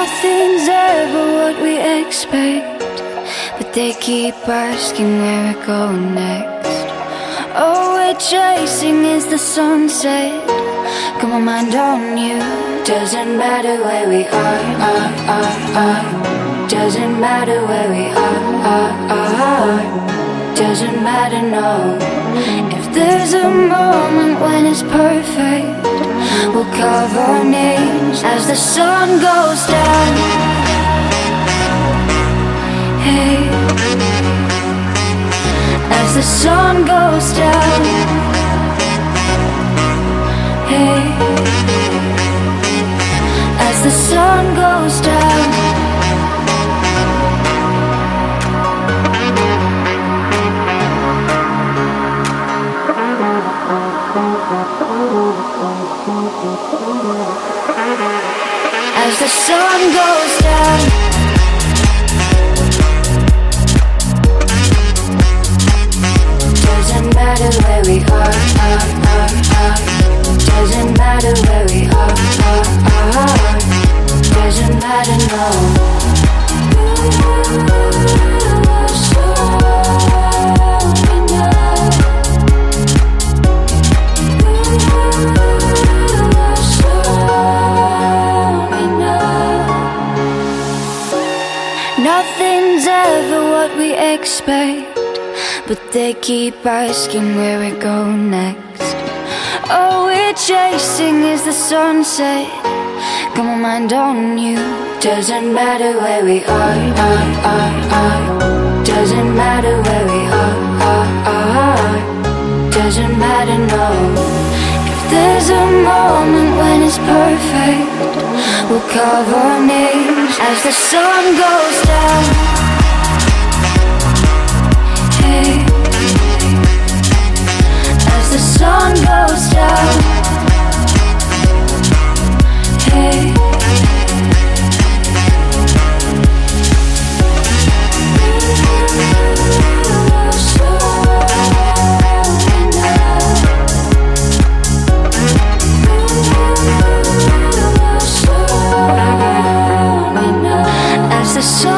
Nothing's ever what we expect, but they keep asking where we're going next. All we're chasing is the sunset. Got my mind on you. Doesn't matter where we are, are, are, are. Doesn't matter where we are, are, are. Doesn't matter, no. If there's a moment when it's perfect, we'll carve our names as the sun goes down. Hey, as the sun goes down. Hey, as the sun goes down. As the sun goes down Doesn't matter where we are, are, are, are. Doesn't matter where we are, are, are. Doesn't matter, no Nothing's ever what we expect, but they keep asking where we go next. All we're chasing is the sunset. Got my mind on you. Doesn't matter where we are, are, are, are. Doesn't matter where we are, are, are. Doesn't matter, no. If there's a moment when it's perfect, we'll carve our as the sun goes down. a song.